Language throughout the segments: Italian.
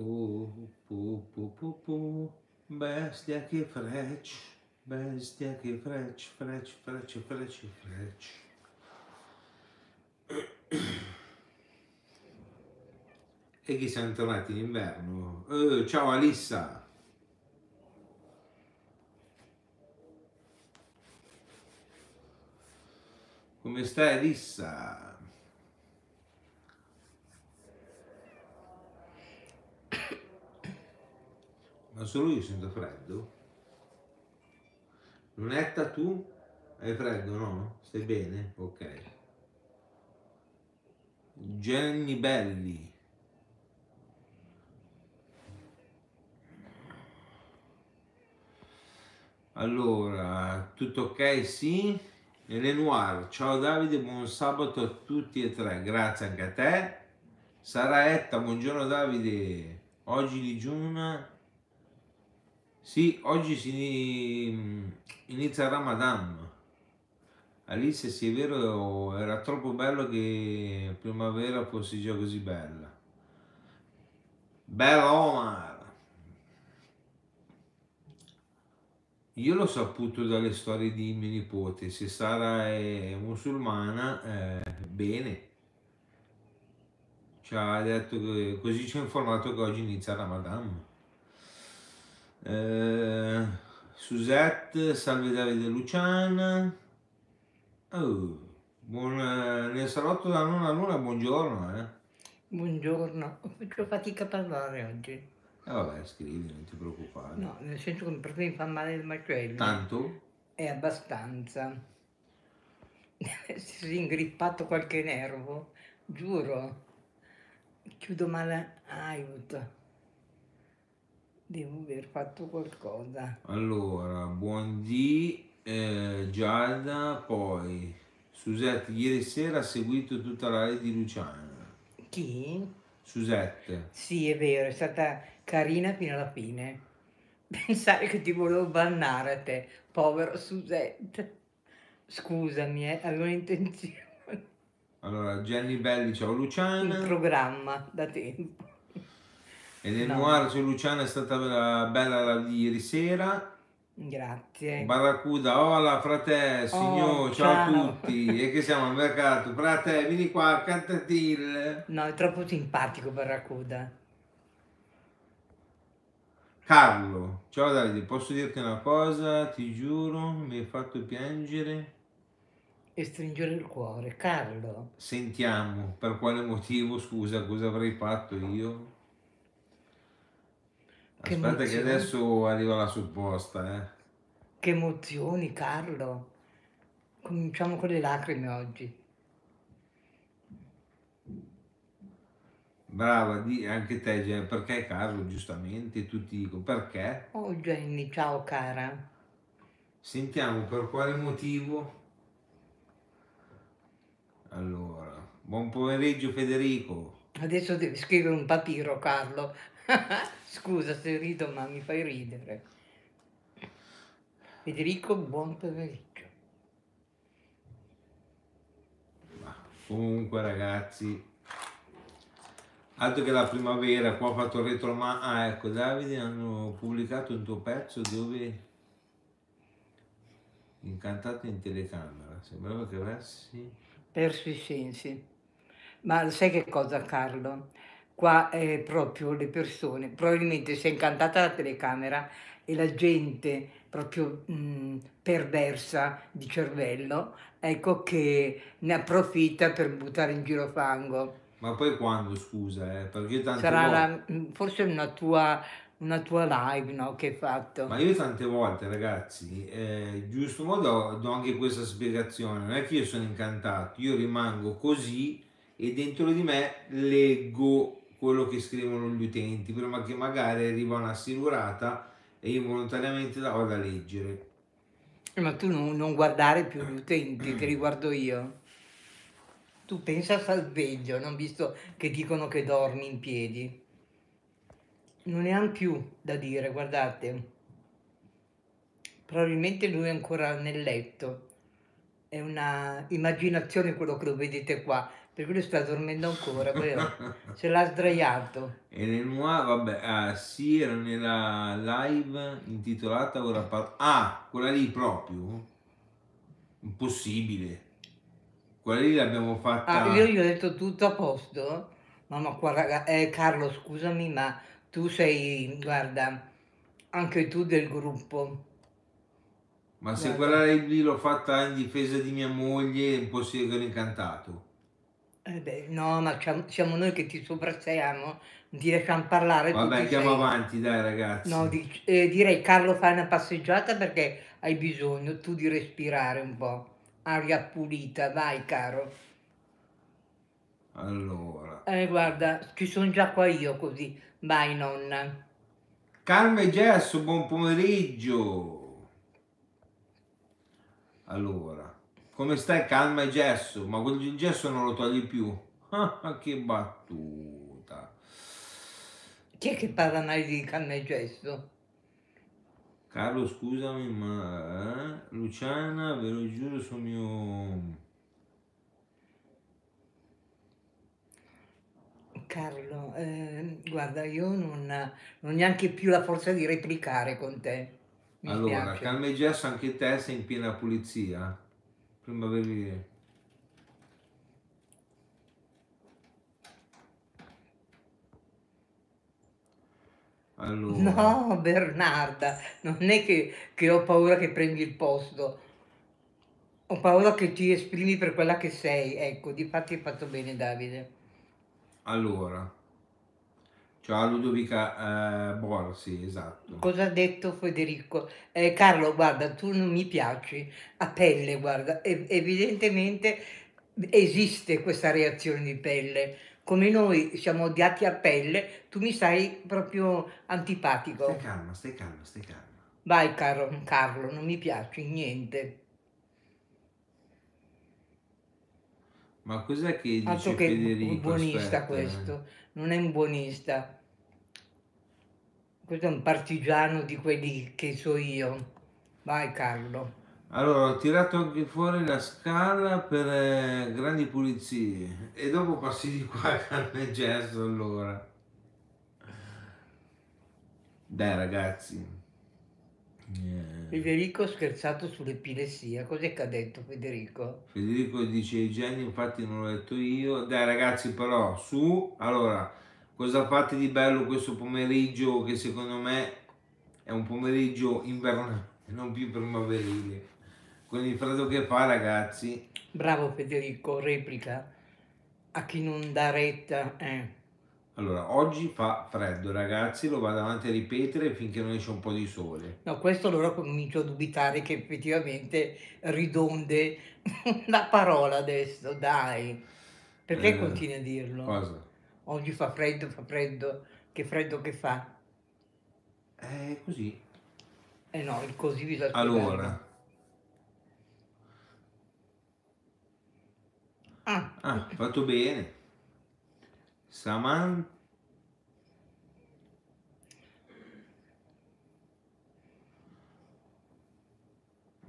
pu, pu, pu, pu, pu. Bestia che freccia, bestia che freccia, freccia, freccia, freccia, freccia. E che siamo tornati in inverno. Eh, ciao Alissa! Come stai Alissa? Ma solo io sento freddo? Lunetta tu? Hai freddo no? Stai bene? Ok. Jenny Belli. Allora, tutto ok? Sì. E le Noir, ciao Davide, buon sabato a tutti e tre, grazie anche a te. Saraetta, buongiorno Davide, oggi digiuna. Sì, oggi si inizia il Ramadan. Alice, sì è vero, era troppo bello che primavera fosse già così bella. Bella Omar! Io l'ho saputo dalle storie di mio nipote, se Sara è musulmana, eh, bene. Ci ha detto che, così ci ha informato che oggi inizia Ramadan. Eh, Suzette, salve Davide Luciana. Oh, buon, nel salotto da nonna Luna, buongiorno. Eh. Buongiorno, faccio fatica a parlare oggi. E eh vabbè, scrivi, non ti preoccupare. No, nel senso che proprio mi fa male il macello. Tanto? È abbastanza. si è ingrippato qualche nervo, giuro. Chiudo male, aiuto. Devo aver fatto qualcosa. Allora, buondì, eh, Giada, poi Susette, ieri sera ha seguito tutta la live di Luciana. Chi? Susette. Sì, è vero, è stata carina fino alla fine. Pensare che ti volevo bannare a te, povero Susette. Scusami, eh, avevo intenzione. Allora, Jenny Belli, ciao Luciana. In programma da tempo. E nel no. noir su Luciana è stata bella la di ieri sera. Grazie. Barracuda, hola frate, signor, oh, ciao, ciao, a tutti. e che siamo al mercato? Frate, vieni qua, cantatil. No, è troppo simpatico Barracuda. Carlo, ciao Davide, posso dirti una cosa? Ti giuro, mi hai fatto piangere. E stringere il cuore, Carlo. Sentiamo, per quale motivo, scusa, cosa avrei fatto io? Che Aspetta emozioni. che adesso arriva la supposta, eh. Che emozioni, Carlo. Cominciamo con le lacrime oggi. Brava, di, anche te, Jenny, perché Carlo, giustamente, tutti dicono perché? Oh Jenny, ciao cara. Sentiamo per quale motivo. Allora, buon pomeriggio Federico. Adesso devi scrivere un papiro, Carlo. Scusa se rido, ma mi fai ridere. Federico, buon pomeriggio. comunque ragazzi, altro che la primavera, qua ho fatto il retro, ma ah ecco Davide hanno pubblicato un tuo pezzo dove incantato in telecamera, sembrava che avessi perso i sensi. Ma sai che cosa Carlo? Qua è proprio le persone, probabilmente si è incantata la telecamera e la gente proprio mh, perversa di cervello, ecco che ne approfitta per buttare in giro fango. Ma poi quando, scusa, eh? Perché tante Sarà volte... la, forse una tua, una tua live no, che hai fatto. Ma io tante volte, ragazzi, eh, giusto modo do anche questa spiegazione. Non è che io sono incantato, io rimango così e dentro di me leggo quello che scrivono gli utenti, prima che magari arriva una silurata e io volontariamente la vado a leggere. Ma tu non, non guardare più gli utenti, che li io. Tu pensa a salveggio, non visto che dicono che dormi in piedi. Non ne hanno più da dire, guardate. Probabilmente lui è ancora nel letto. è una immaginazione quello che lo vedete qua, perché lui sta dormendo ancora? Se l'ha sdraiato. E nel noir, vabbè, ah, sì, era nella live intitolata Ora parlo... Ah, quella lì proprio? Impossibile. Quella lì l'abbiamo fatta... Ah, io gli ho detto tutto a posto? Mamma, qua, raga, eh, Carlo, scusami, ma tu sei, guarda, anche tu del gruppo. Ma se Guarda. quella lì l'ho fatta in difesa di mia moglie, è impossibile che l'ho incantato. Eh beh, no, ma siamo, noi che ti soprassediamo, non ti lasciamo parlare. Vabbè, andiamo sei- avanti, dai ragazzi. No, dic- eh, direi Carlo fai una passeggiata perché hai bisogno tu di respirare un po'. Aria pulita, vai caro. Allora, Eh, guarda, ci sono già qua io così. Vai nonna. Calma e Gesso, buon pomeriggio. Allora, come stai Calma e Gesso? Ma quel gesso non lo togli più? Ah, che battuta. Chi è che parla mai di canna e gesto? Carlo, scusami, ma eh? Luciana, ve lo giuro sul mio... Carlo, eh, guarda, io non, non ho neanche più la forza di replicare con te. Mi Allora, spiace. Calma e Gesso, anche te sei in piena pulizia? Prima avevi... Allora... No, Bernarda, non è che, che ho paura che prendi il posto. Ho paura che ti esprimi per quella che sei. Ecco, difatti hai fatto bene, Davide. Allora, ciao Ludovica eh, Borsi, esatto. Cosa ha detto Federico? Eh, Carlo, guarda, tu non mi piaci a pelle, guarda, e- evidentemente esiste questa reazione di pelle. Come noi siamo odiati a pelle, tu mi stai proprio Stai antipatico. calma, stai calma, stai calma. Vai, caro Carlo, non mi piaci niente. Ma cos'è che Altro dice che Federico? un buonista Aspetta, eh. questo, non è un buonista. Questo è un partigiano di quelli che so io. Vai Carlo. Allora, ho tirato anche fuori la scala per eh, grandi pulizie e dopo passi di qua a calma e gesso allora. Dai ragazzi. Eh, Federico ha scherzato sull'epilessia. Cos'è che ha detto Federico? Federico dice i geni, infatti non l'ho detto io. Dai ragazzi però, su. Allora, cosa fate di bello questo pomeriggio che secondo me è un pomeriggio invernale, non più primaverile. Con il freddo che fa ragazzi, Bravo Federico, replica. A chi non dà retta. eh. allora oggi fa freddo ragazzi, lo vado avanti a ripetere finché non esce un po' di sole. No, questo allora comincio a dubitare che effettivamente ridonde la parola adesso, dai. Perché Eh, continui a dirlo? Cosa? Oggi fa freddo, fa freddo, che freddo che fa. È così. Eh no, il così bisogna Allora, Ah, ah, fatto bene. Saman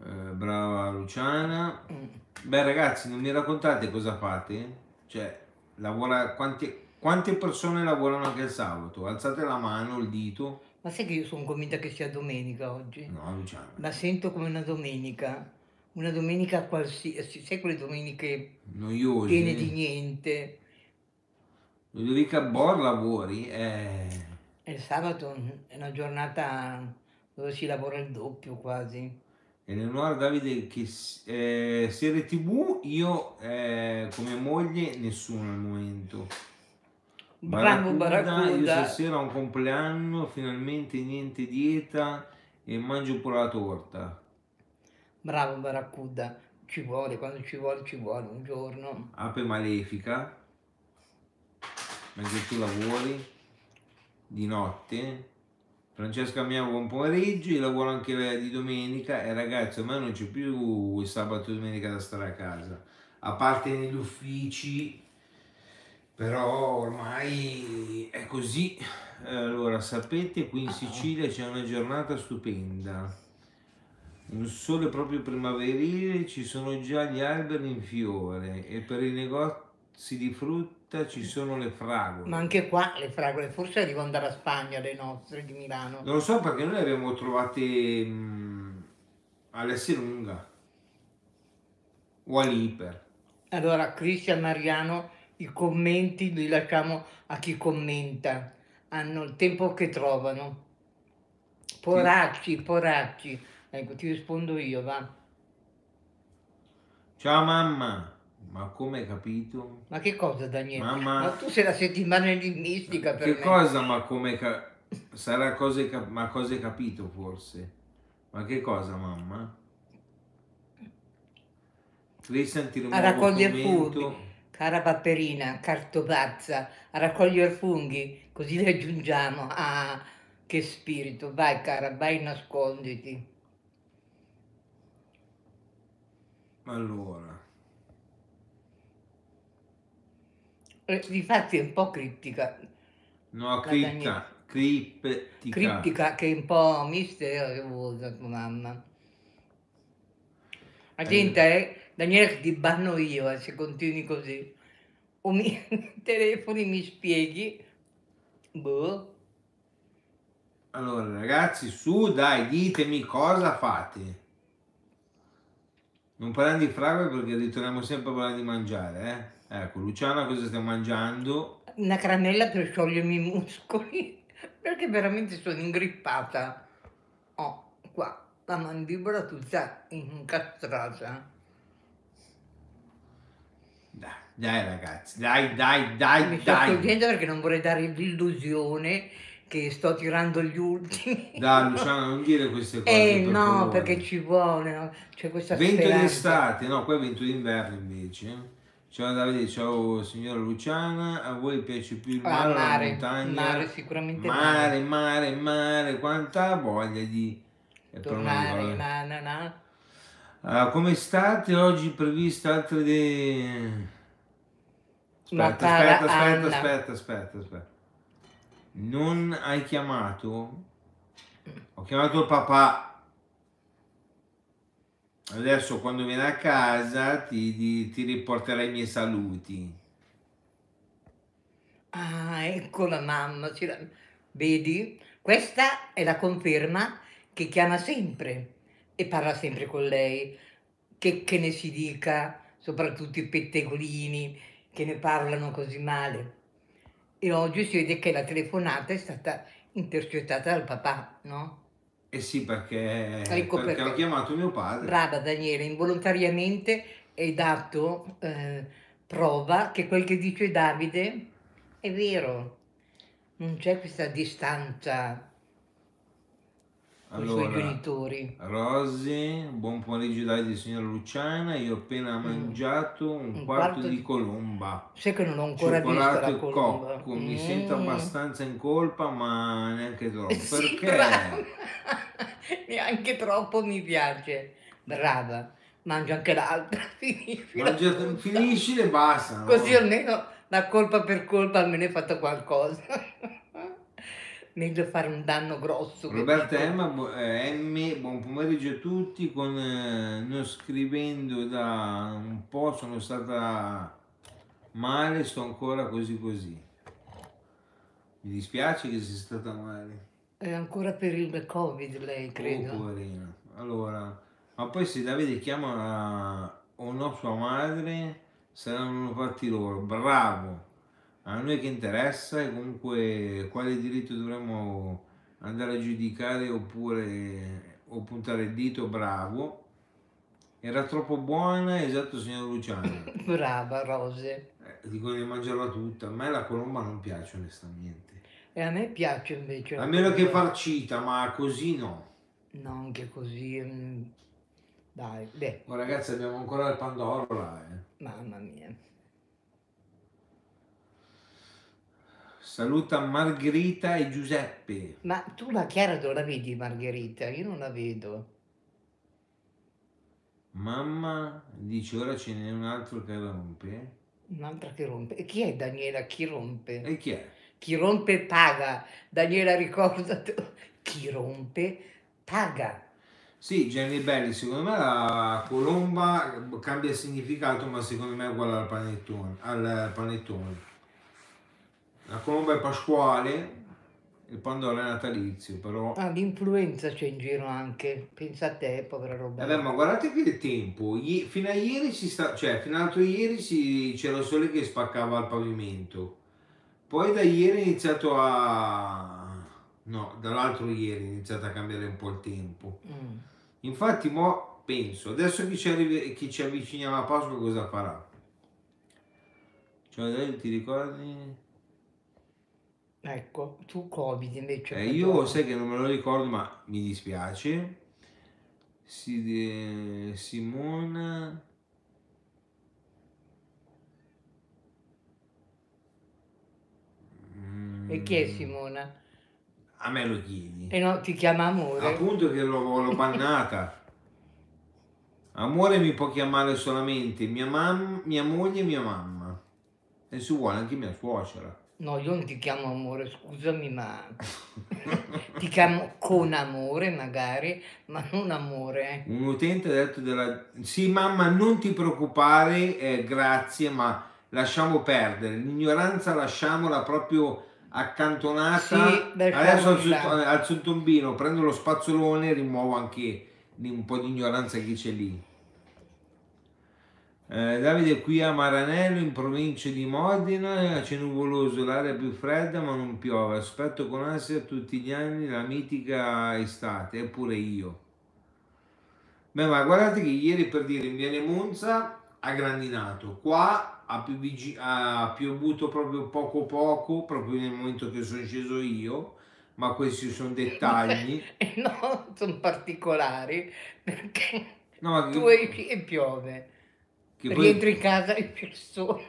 Eh, brava Luciana. mm. Beh ragazzi, non mi raccontate cosa fate? Cioè, lavora, quanti- quante persone lavorano anche il sabato? Alzate la mano, il dito. ma sai che io sono convinta che sia domenica oggi? No, Luciana. La sento come una domenica, una domenica qualsiasi, sai quelle domeniche Noiosi. piene di niente. Ludovica Bor lavori? Eh, il sabato è una giornata dove si lavora il doppio quasi. Eleonora Davide che eh, serie tv io eh, come moglie nessuno al momento Bravo io Barracuda. stasera ho un compleanno finalmente niente dieta e mangio pure la torta Bravo Barracuda, ci vuole, quando ci vuole ci vuole un giorno. ape malefica anche tu lavori di notte Francesca mia buon pomeriggio io lavoro anche di domenica e ragazzi ormai non c'è più il sabato e domenica da stare a casa a parte negli uffici però ormai è così allora sapete qui in Sicilia c'è una giornata stupenda un sole proprio primaverile, ci sono già gli alberi in fiore e per i negozi di frutta ci sono le fragole. Ma anche qua le fragole, forse arrivano dalla Spagna le nostre di Milano. Non lo so perché noi le abbiamo trovate mh, all'Esselunga o all'Iper. Allora, Cristian Mariano, i commenti li lasciamo a chi commenta. Hanno il tempo che trovano. Poracci, poracci. Ecco, ti rispondo io, va. Ciao mamma, ma come hai capito? Ma che cosa, Daniele? Mamma- Ma tu sei la settimana enigmistica per Che me. cosa, ma come ca- sarà cose cap- ma cosa hai capito forse? Ma che cosa mamma? Cristian ti rimuovo raccogliere commento. funghi. Cara Paperina, cartopazza, a raccogliere funghi, così li aggiungiamo. Ah, che spirito. Vai, cara, vai, nasconditi. Allora, Eh, Difatti è un po' criptica. no, cripta, criptica. criptica che è un po' misteriosa tua mamma. La gente è, Daniele, ti banno io eh, se continui così. O mi telefoni, mi spieghi. Boh. Allora, ragazzi, su, dai, ditemi cosa fate. Non parliamo di fragole perché ritorniamo sempre a parlare di mangiare, eh? Ecco, Luciana cosa stiamo mangiando? Una caramella per sciogliermi i muscoli, perché veramente sono ingrippata. Ho qua la mandibola tutta incastrata. Dai, dai ragazzi, dai, dai, dai, Mi sto dai. togliendo perché non vorrei dare l'illusione che sto tirando gli ultimi. Dai, Luciana, non dire queste cose. Eh per no, favore. perché ci vuole, no? c'è questa Vento d'estate, no, qua è vento d'inverno invece. Ciao Davide, ciao signora Luciana, a voi piace più il Ah, mare la mare, montagna? mare, sicuramente Mare, mare, mare, quanta voglia di... Tornare, ricordo. na, na, na. Ah, come state? Oggi previste altre de... Aspetta, aspetta, aspetta, aspetta, aspetta, aspetta. Non hai chiamato? Ho chiamato il papà. Adesso quando viene a casa ti, ti, ti riporterai i miei saluti. Ah, ecco la mamma. Vedi? Questa è la conferma che chiama sempre e parla sempre con lei. Che, che ne si dica, soprattutto i pettegolini che ne parlano così male. E oggi si vede che la telefonata è stata intercettata dal papà, no? Eh sì, perché, Ecco perché perché. ho chiamato mio padre. Brava Daniele, involontariamente hai dato eh, prova che quel che dice Davide è vero. Non c'è questa distanza con i suoi Allora, genitori. Rosy, buon pomeriggio dai di signora Luciana. Io ho appena mangiato un, Mm. Un quarto, quarto di colomba. Sai che non ho ancora visto Cioccolato la e colomba. cocco, mi Mm. sento abbastanza in colpa, ma neanche troppo. Sì, Perché? Neanche troppo mi piace. Brava. Mangio anche l'altra, finiscila. Mangia- finiscile e basta. Così almeno la colpa per colpa almeno hai fatto qualcosa. Meglio fare un danno grosso. Roberta. Emma, eh, Emmy, buon pomeriggio a tutti. Con, eh, non scrivendo da un po', sono stata male, sto ancora così così. Mi dispiace che sia stata male. È ancora per il Covid lei, Oh, credo. poverina. Allora, ma poi se Davide chiama o no sua madre, saranno fatti loro. Bravo. A noi che interessa e comunque quale diritto dovremmo andare a giudicare oppure o puntare il dito, bravo. Era troppo buona, esatto signor Luciano. Brava Rose. Eh, dico di mangiarla tutta. A me la colomba non piace onestamente. E a me piace invece. A meno che farcita, ma così no. No, anche così. mm. Dai, beh, Oh, ragazzi, abbiamo ancora il pandoro là, eh. mamma mia. Saluta Margherita e Giuseppe. Ma tu la Chiara dove la vedi Margherita? Io non la vedo. Mamma dice ora ce n'è un altro che rompe. Un'altra che rompe. E chi è Daniela? Chi rompe? E chi è? Chi rompe paga. Daniela ricordati. Chi rompe paga. Sì, Gianni Belli, secondo me la colomba cambia significato, ma secondo me è uguale al panettone. Al panettone. La colomba è pasquale, il pandoro è natalizio, però... Ah, l'influenza c'è in giro anche, pensa a te, povera roba. Vabbè, ma guardate che tempo, I- fino a ieri si sta, cioè fino all'altro ieri si... c'era il sole che spaccava il pavimento, poi da ieri è iniziato a... no, dall'altro ieri è iniziato a cambiare un po' il tempo. Mm. Infatti, mo penso, adesso chi ci, arrivi- chi ci avviciniamo a Pasqua cosa farà? Cioè, dai, ti ricordi? Ecco, tu Covid invece. Eh, io gioco? sai che non me lo ricordo, ma mi dispiace. Si, Simona. E chi è Mm, Simona? A me lo chiedi. E no, ti chiama amore? Appunto che l'ho, l'ho bannata. Amore mi può chiamare solamente mia, mam- mia moglie e mia mamma. E se vuole anche mia suocera. No, io non ti chiamo amore, scusami, ma ti chiamo con amore magari, ma non amore. Un utente ha detto della... Sì, mamma, non ti preoccupare, eh, grazie, ma lasciamo perdere. L'ignoranza lasciamola proprio accantonata. Sì, Adesso alzo, alzo il tombino, prendo lo spazzolone e rimuovo anche un po' di ignoranza che c'è lì. Eh, Davide qui a Maranello in provincia di Modena, c'è nuvoloso, l'aria più fredda ma non piove, aspetto con ansia tutti gli anni la mitica estate, eppure io. Beh, ma guardate che ieri per dire in Viale Monza ha grandinato, qua ha, piovigi- ha piovuto proprio poco poco, proprio nel momento che sono sceso io, ma questi sono dettagli. E no, sono particolari perché No, tu che, e piove, che poi rientri in casa e il sole.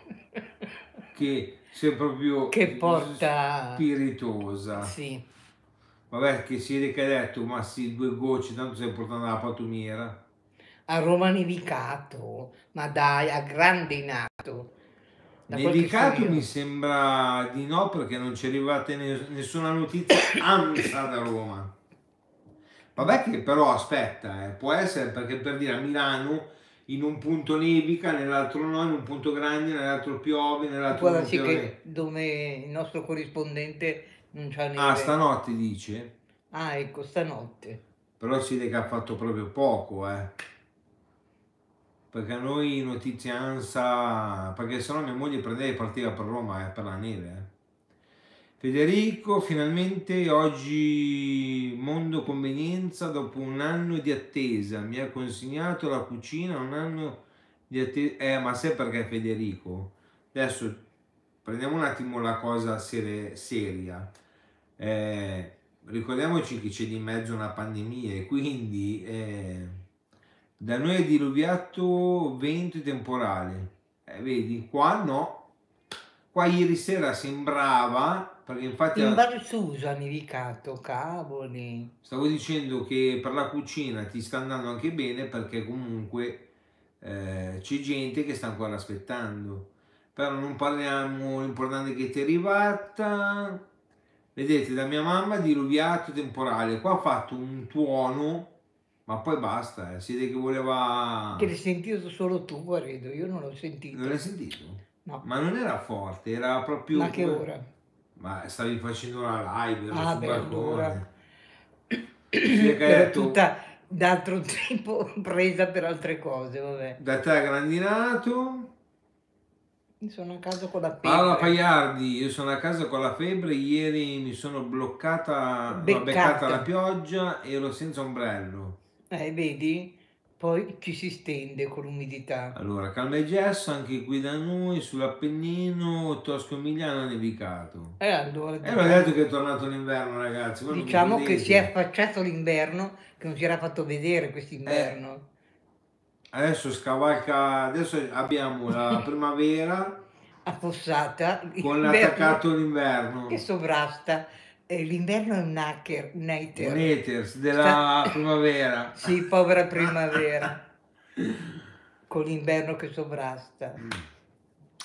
che sei proprio Che porta... spiritosa. Sì, Vabbè, che si è che ha detto, ma sì, due gocce, tanto stai portando la patumiera. a Roma nevicato, ma dai, quel che so Nevicato mi sembra di no perché non ci è arrivata ne- nessuna notizia ANSA da Roma. Vabbè che però aspetta, eh, può essere perché per dire a Milano in un punto nevica, nell'altro no, in un punto grande, nell'altro piove, nell'altro darsi piove. che dove il nostro corrispondente non c'ha neve. Ah, stanotte dice? Ah, ecco, stanotte. Però si vede che ha fatto proprio poco, eh. Perché a noi notizie ANSA, perché sennò mia moglie prendeva e partiva per Roma, eh, per la neve. eh. Federico, finalmente oggi Mondo Convenienza, dopo un anno di attesa, mi ha consegnato la cucina, un anno di attesa. Eh, ma sai perché Federico? Adesso prendiamo un attimo la cosa sere- seria. Eh, ricordiamoci che c'è di mezzo una pandemia e quindi eh, da noi è diluviato vento e temporale. Eh, vedi, qua no. Qua ieri sera sembrava, perché infatti In Barsusa ha nevicato, cavoli. stavo dicendo che per la cucina ti sta andando anche bene perché comunque eh, c'è gente che sta ancora aspettando. Però non parliamo, l'importante è che ti è arrivata. Vedete, da mia mamma diluviato temporale. Qua ha fatto un tuono, ma poi basta. Eh. Si vede che voleva. Che l'hai sentito solo tu, credo, io non l'ho sentito. Non l'hai sentito? No. Ma non era forte, era proprio. Ma che ora? Ma stavi facendo la live, ero Ah, sul beh, balcone. allora. Sì, Era detto- tutta d'altro tipo presa per altre cose, vabbè. Da te grandinato. Sono a casa con la Paola febbre. Pagliardi, io sono a casa con la febbre, ieri mi sono bloccata, Beccata. beccata la pioggia e ero senza ombrello. Eh, vedi? Poi ci si stende con l'umidità. Allora, calma e gesso, anche qui da noi, sull'Appennino, Tosco Emiliano ha nevicato. E allora E l'ho detto che è tornato l'inverno, ragazzi. diciamo che si è affacciato l'inverno che non si era fatto vedere quest'inverno. Adesso scavalca, adesso abbiamo la primavera Affossata. con l'attaccato l'inverno. Che sovrasta. Eh, l'inverno è un hacker, un Un hater. haters della primavera. Sì, povera primavera. con l'inverno che sovrasta.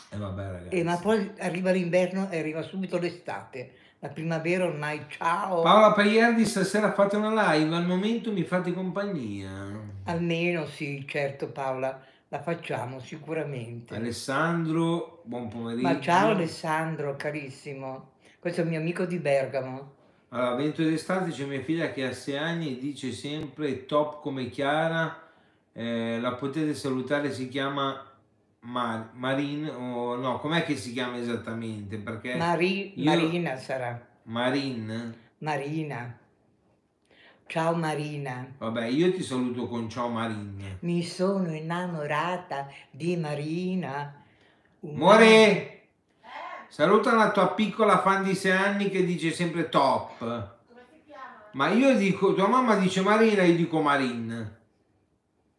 E vabbè, ragazzi. E ma poi arriva l'inverno e arriva subito l'estate. La primavera ormai, ciao. Paola Pagliardi stasera fate una live, al momento mi fate compagnia. Almeno sì, certo Paola, la facciamo sicuramente. Alessandro, buon pomeriggio. Ma ciao Alessandro, carissimo. Questo è il mio amico di Bergamo. Allora, vento d'estate c'è mia figlia che ha 6 anni e dice sempre top come Chiara. Eh, la potete salutare, si chiama Mar- Marin, o no, com'è che si chiama esattamente? Perché Mari- io- Marina sarà. Marin? Marina. Ciao Marina. Vabbè, io ti saluto con ciao Marin. Mi sono innamorata di Marina. Una- More, saluta la tua piccola fan di 6 anni che dice sempre top. Come si chiama? Ma io dico, tua mamma dice Marina, io dico Marin.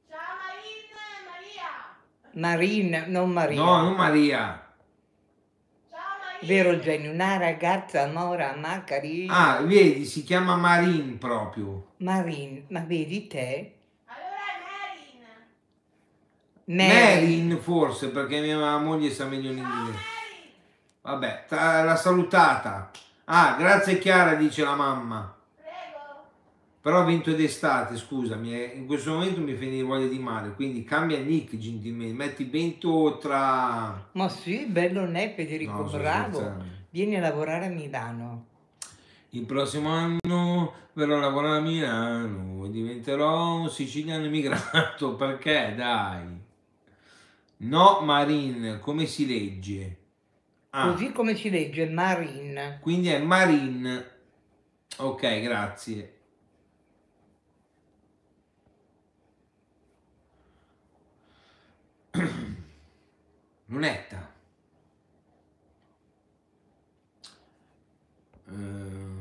Ciao Marina e Maria! Marina, non Marina. No, non Maria. Ciao Maria! Vero Eugenio, una ragazza mora ma carina. Ah, vedi, si chiama Marin proprio. Marin, ma vedi te? Allora è Marin! Marin forse, perché mia moglie sa meglio Ciao l'inglese. Vabbè, l'ha salutata. Ah, grazie Chiara, dice la mamma. Prego! Però vento d'estate, scusami, eh, in questo momento mi viene voglia di mare, quindi cambia nick gentilmente, metti vento tra... Ma sì, bello non è Federico, No, bravo. Vieni a lavorare a Milano. Il prossimo anno verrò a lavorare a Milano e diventerò un siciliano immigrato, perché dai? No, Marin, come si legge? Ah, Così come si legge Marin. quindi è Marin. Ok, grazie. Lunetta. Eh,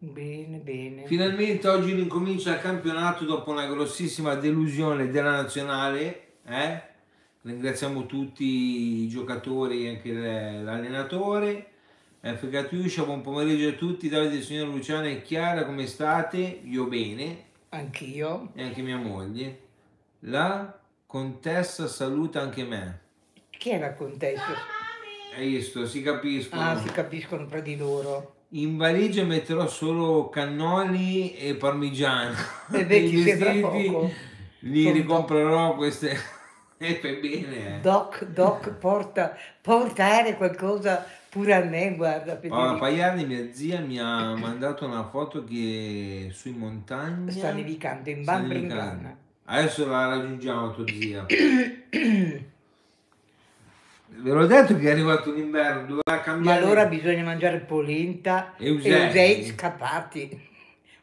Bene, bene. Finalmente oggi ricomincia il campionato dopo una grossissima delusione della nazionale. Eh? Ringraziamo tutti i giocatori e anche le- l'allenatore. FK Tiuscia, buon pomeriggio a tutti. Davide, signor Luciano e Chiara, come state? Io bene Anch'io. e anche mia moglie. La contessa saluta anche me. Chi è la contessa? Hai visto? Si capiscono. Ah, si capiscono tra di loro. In valigia metterò solo cannoli e parmigiano. E beh, I ti sembra vestiti poco. Li ricomprerò queste. E fai bene. eh. Doc, Doc, porta, portare qualcosa pure a me, guarda. Federico. Pagliardi, mia zia, mi ha mandato una foto che sui montagna. Sta nevicando in nevicando. Adesso la raggiungiamo, tua zia. Ve l'ho detto che è arrivato l'inverno, doveva Ma cambiare. allora bisogna mangiare polenta E e uselli scappati.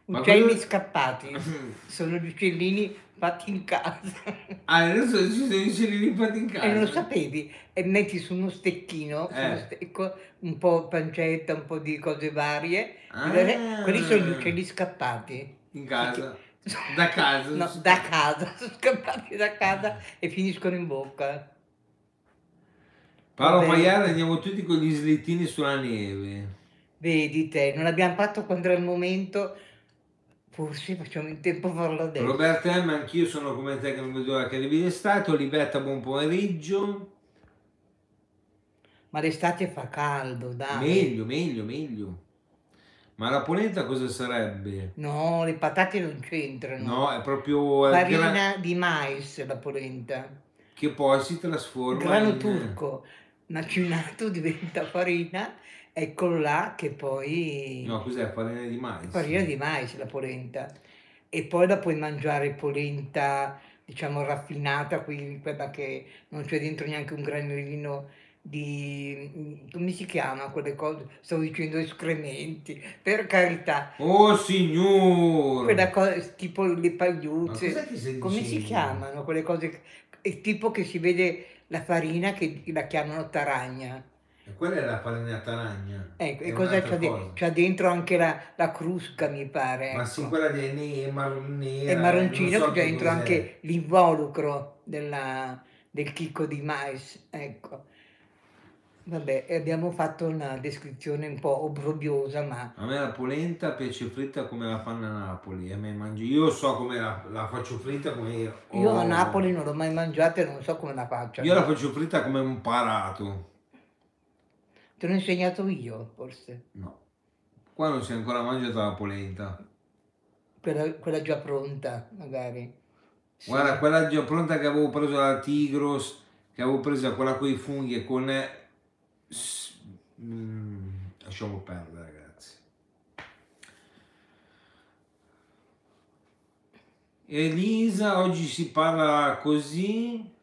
Ma Uccelli quello- scappati. Sono gli uccellini fatti in casa. Ah, adesso ci sono i uccellini fatti in casa. E lo sapevi? E metti su uno stecchino, su uno Eh. stecco, un po' pancetta, un po' di cose varie. Ah. Quelli sono gli uccelli scappati. In casa. Da casa. No, da casa, sono scappati da casa e finiscono in bocca. Paolo. Maiale andiamo tutti con gli slittini sulla neve. Vedi te, non l'abbiamo fatto quando era il momento, forse facciamo in tempo a farlo adesso. Roberto M, anch'io sono come te che non vedo l'ora che arrivi l'estate. Olivetta, buon pomeriggio. Ma l'estate fa caldo, dai. Meglio, meglio, meglio. Ma la polenta cosa sarebbe? No, le patate non c'entrano. No, è proprio il Farina gra- di mais la polenta. che poi si trasforma Grano in... turco macinato diventa farina, eccolo là che poi No, cos'è? Farina di mais. farina di mais la polenta. E poi la puoi mangiare polenta, diciamo raffinata, quindi quella che non c'è dentro neanche un granellino di come si chiama quelle cose? Stavo dicendo escrementi, per carità. Oh signor! Quella cosa tipo le pagliuzze. Come si chiamano quelle cose? È tipo che si vede la farina che la chiamano taragna. E quella è la farina taragna. Ecco, e cosa c'ha, de- c'ha dentro anche la, la crusca, mi pare. Ma ecco. sì, quella di ne- mar- nera. E marroncino so che dentro anche l'involucro della- del chicco di mais. Ecco. Vabbè, abbiamo fatto una descrizione un po' obbrobriosa, ma A me la polenta piace fritta come la fanno a Napoli. A me mangi... Io so come la, la faccio fritta come io. io a Oh. Napoli non l'ho mai mangiata e non so come la facciano. Io la faccio fritta come un parato. Te l'ho insegnato io, forse. No. Qua non si è ancora mangiata la polenta. Quella, quella già pronta, magari. Sì. Guarda, quella già pronta che avevo preso dalla Tigros, che avevo presa quella con i funghi e con... eh, mm, lasciamo perdere, ragazzi. Elisa, oggi si parla così,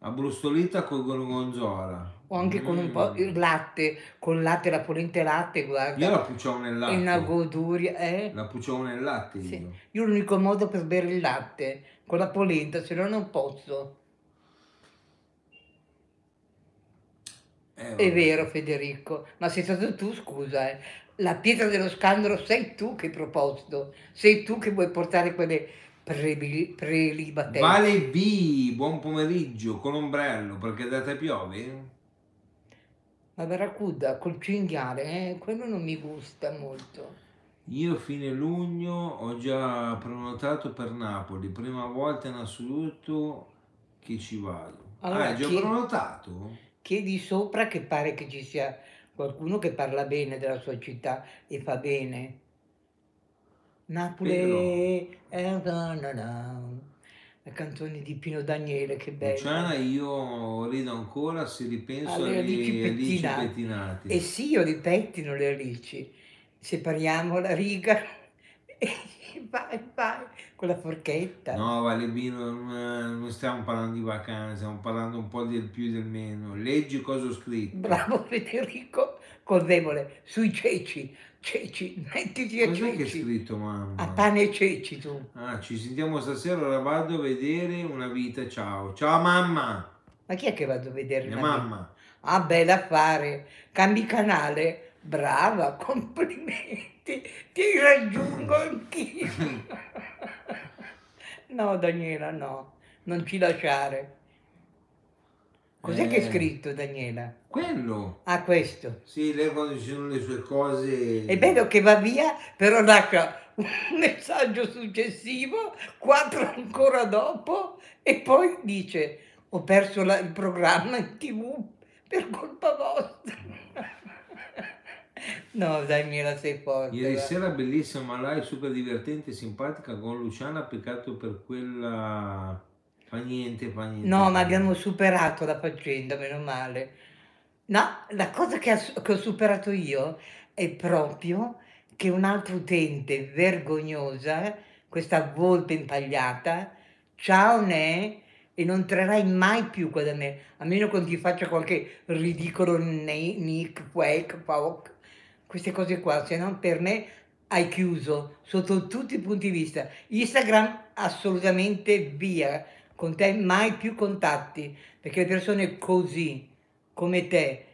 abbrustolita con gorgonzola. O anche con un po' Mm. il latte, con latte, la polenta e latte, guarda. Io la pucciavo nel È una latte. goduria, eh? La pucciavo nel latte Sì. io. Io l'unico modo per bere il latte con la polenta, se no non posso. Eh, È vero Federico, ma sei stato tu, scusa, eh. La pietra dello scandalo sei tu che hai proposto, sei tu che vuoi portare quelle prelibatezze. Vale B, buon pomeriggio, con ombrello, perché da te piove? Ma Barracuda col cinghiale, eh, quello non mi gusta molto. Io fine luglio ho già prenotato per Napoli, prima volta in assoluto che ci vado. Allora, ah, hai già chi- prenotato? Chiedi sopra che pare che ci sia qualcuno che parla bene della sua città e fa bene. Napoli, eh, na. La canzone di Pino Daniele, che bella. Luciana, io rido ancora se ripenso Alle alici alici pettinate. pettinati. E sì, io li pettino le alici. Separiamo la riga e vai, vai, con la forchetta. No, Vale B, non, stiamo parlando di vacanze, stiamo parlando un po' del più e del meno. Leggi cosa ho scritto. Bravo Federico, colpevole, sui ceci, ceci, mettiti a Cos'è che hai ceci. scritto, mamma? A pane e ceci tu. Ah, ci sentiamo stasera, ora vado a vedere una vita, ciao. Ciao mamma! Ma chi è che vado a vedere? Mia una vita? mamma. Ah, bel affare. Cambi canale? Brava, complimenti. Ti raggiungo anch'io. No, Daniela, no. Non ci lasciare. Cos'è che hai Eh. scritto, Daniela? Quello. Ah, questo. Sì, lei quando ci sono le sue cose... È bello che va via, però lascia un messaggio successivo, quattro ancora dopo, e poi dice: Ho perso la- il programma in tv per colpa vostra. No, Daniela, sei forte. Ieri va. sera bellissima live, super divertente, simpatica con Luciana, peccato per quella... Fa niente, fa niente. No, ma abbiamo superato la faccenda, meno male. No, la cosa che, ha- che ho superato io è proprio che un altro utente vergognosa, questa volpe impagliata, ciao ne e non entrerai mai più qua da me, a meno che non ti faccia qualche ridicolo nick, fake, fuck, queste cose qua, se no per me hai chiuso sotto tutti i punti di vista. Instagram assolutamente via, con te mai più contatti, perché le persone così come te,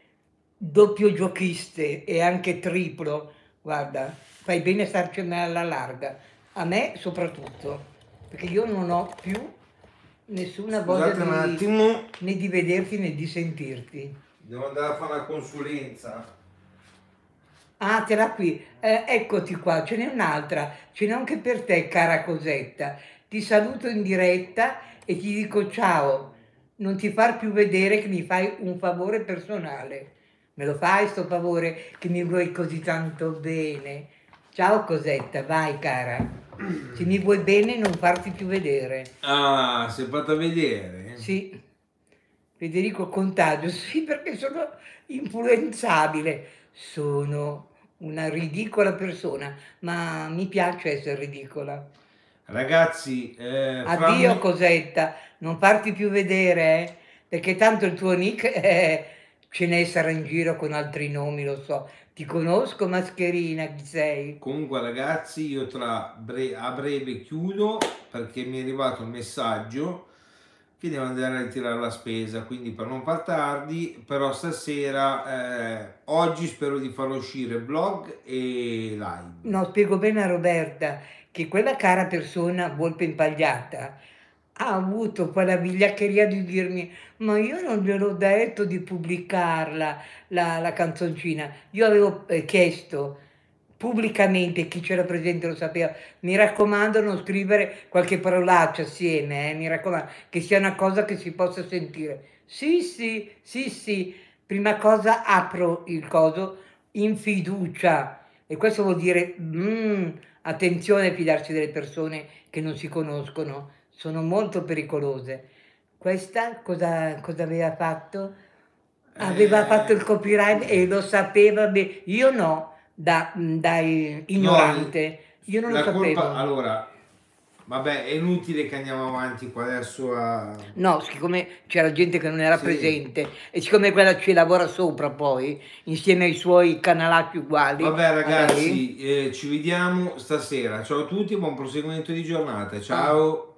doppio giochiste e anche triplo, guarda, fai bene a starcene alla larga, a me soprattutto, perché io non ho più nessuna voglia di, né di vederti né di sentirti. devo andare a fare una consulenza. Ah, te l'ha qui. Eh, eccoti qua, ce n'è un'altra. Ce n'è anche per te, cara Cosetta. Ti saluto in diretta e ti dico ciao. Non ti far più vedere che mi fai un favore personale. Me lo fai sto favore che mi vuoi così tanto bene? Ciao Cosetta, vai cara. Se mi vuoi bene non farti più vedere. Ah, si è fatta vedere? Sì, Federico Contagio, sì perché sono influenzabile, sono una ridicola persona, ma mi piace essere ridicola. Ragazzi, eh, Addio un- Cosetta, non farti più vedere, eh, perché tanto il tuo nick eh, ce ne sarà in giro con altri nomi, lo so. Ti conosco, mascherina, chi sei? Comunque ragazzi, io tra bre- a breve chiudo perché mi è arrivato il messaggio che devo andare a ritirare la spesa, quindi per non far tardi, però stasera, eh, oggi spero di far uscire vlog e live. No, spiego bene a Roberta che quella cara persona, volpe impagliata, ha avuto poi la vigliaccheria di dirmi ma io non gliel'ho detto di pubblicarla la, la canzoncina. Io avevo eh, chiesto pubblicamente chi c'era presente lo sapeva. Mi raccomando non scrivere qualche parolaccia assieme eh, mi raccomando che sia una cosa che si possa sentire. Sì sì sì sì. Prima cosa apro il coso in fiducia e questo vuol dire mm, attenzione a fidarsi delle persone che non si conoscono sono molto pericolose. Questa cosa, cosa aveva fatto? Aveva Eh. fatto il copyright e lo sapeva bene. Io no, da, da ignorante. Io non lo sapevo. colpa, allora, vabbè, è inutile che andiamo avanti qua adesso a... No, siccome c'era gente che non era Sì. presente e siccome quella ci lavora sopra poi, insieme ai suoi canalacci uguali. Vabbè ragazzi, eh, ci vediamo stasera. Ciao a tutti, buon proseguimento di giornata. Ciao.